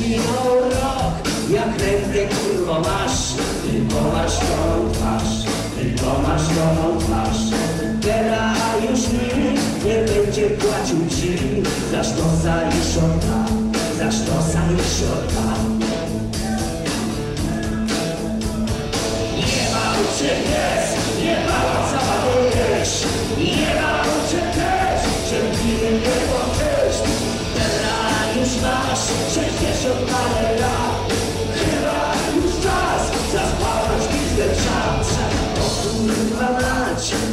minął rok, jak rękę kurwa masz, tylko masz tą twarz, tylko masz tą twarz. Teraz już nikt nie będzie płacił ci za sztosa i szota, za sztosa i szota. Nie ma cię jest, nie ma zapadujesz, nie ma cię też, że nigdy nie powiesz. Teraz już masz,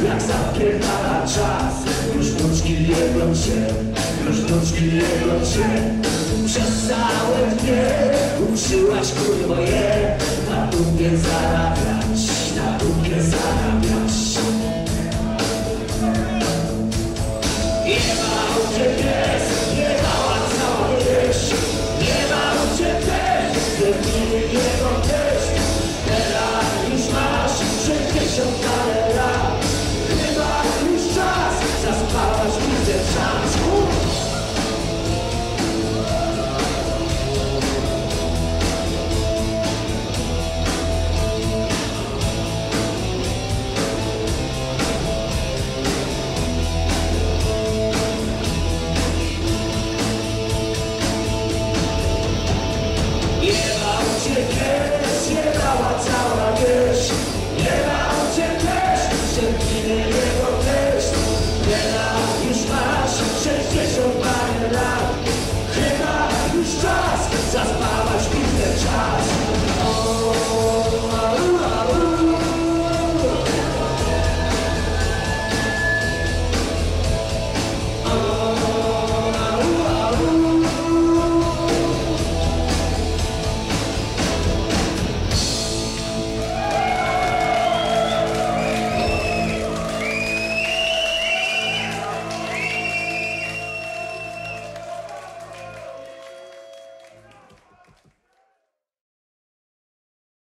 jak zapierdala czas, już wnuczki biegną się, już wnuczki biegną się. Przez całe dnie uczyłaś kurwo je, na dupie zarabiać, na dupie zarabiać. Yeah. już czas, zaspałaś piwny czas.